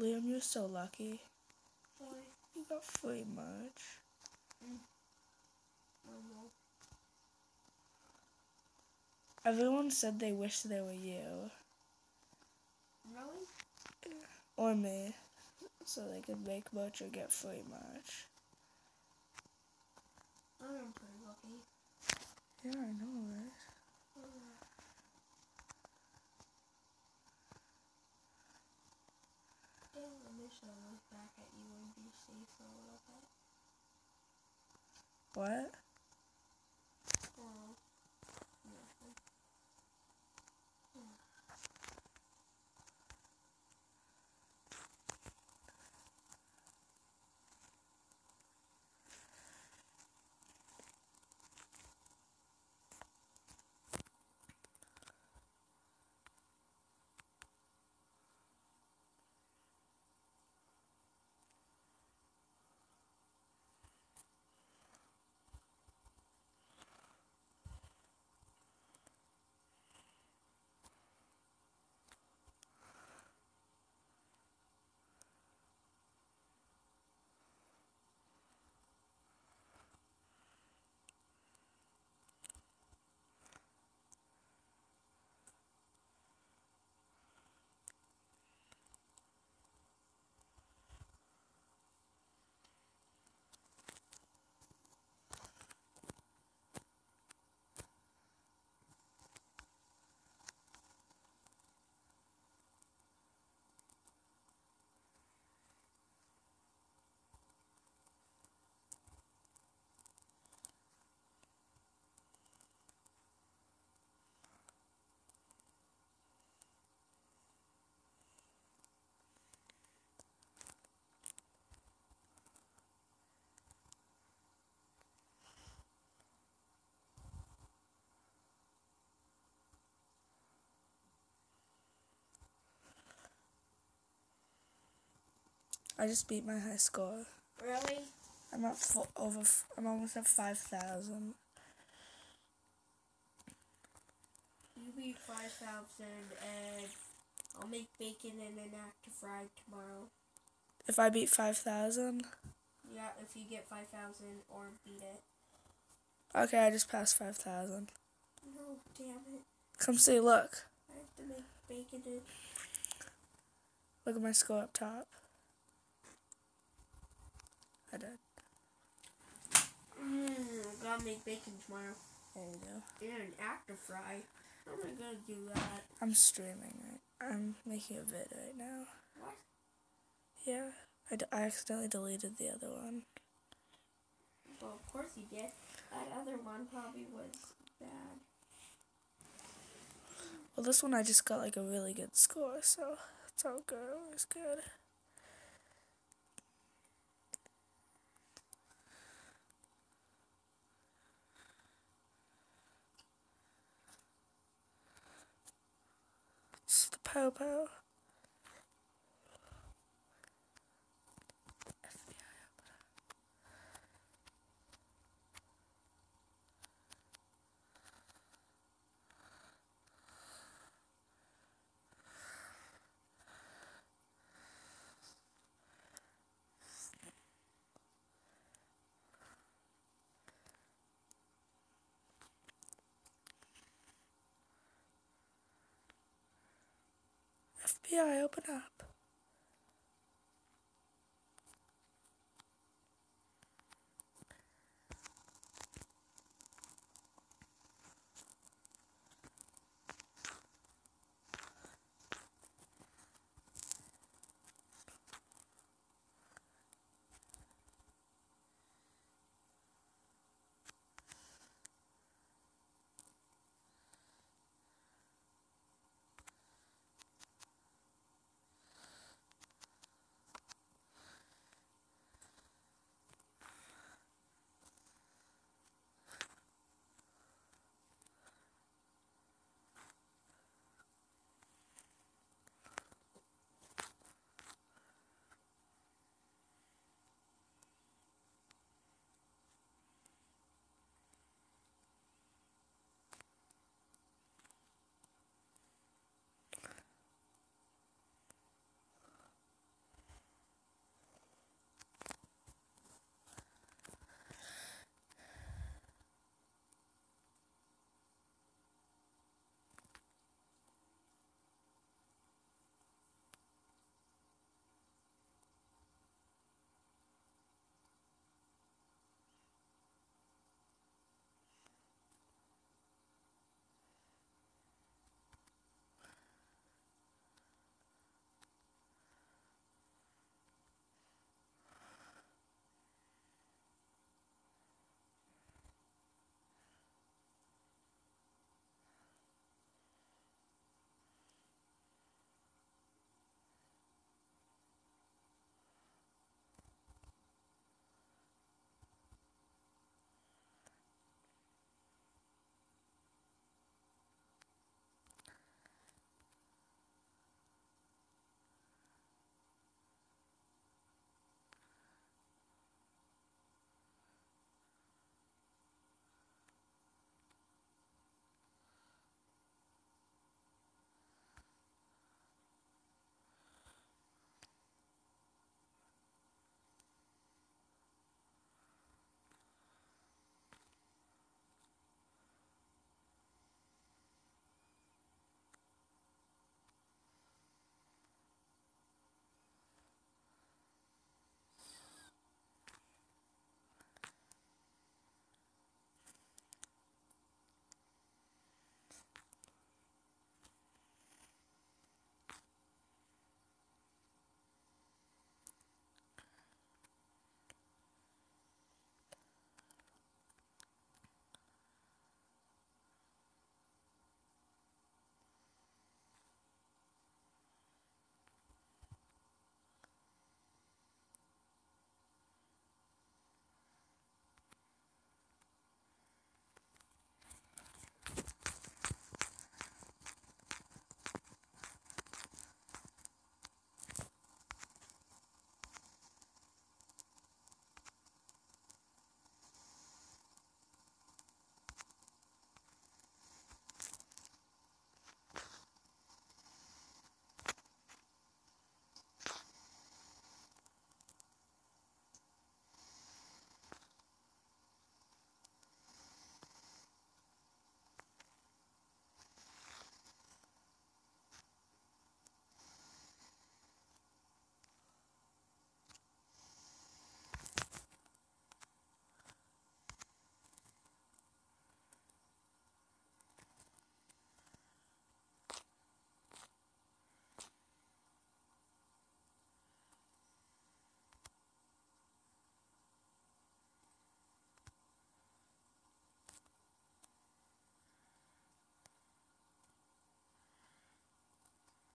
Liam, you're so lucky. Why? You got free merch. Normal. Everyone said they wish they were you Really? or me, so they could make merch or get free merch. I'm pretty lucky. Yeah, I know, right? Yeah, Look back at you and be safe for a little bit. What? I just beat my high score. Really? I'm at fo- over. I'm almost at five thousand. You beat 5,000 and I'll make bacon and an ActiFry tomorrow. If I beat five thousand, Yeah, if you get 5,000 or beat it. okay, I just passed five thousand. No, damn it. Come see. Look. I have to make bacon and Look at my score up top. I did. Mm, gotta make bacon tomorrow. There you go. And an ActiFry. How am I gonna do that? I'm streaming. Right? I'm making a vid right now. What? Yeah. I, d- I accidentally deleted the other one. Well, of course you did. That other one probably was bad. Well, this one I just got like a really good score, so it's all good. It was good. It's the Popo. FBI, open up.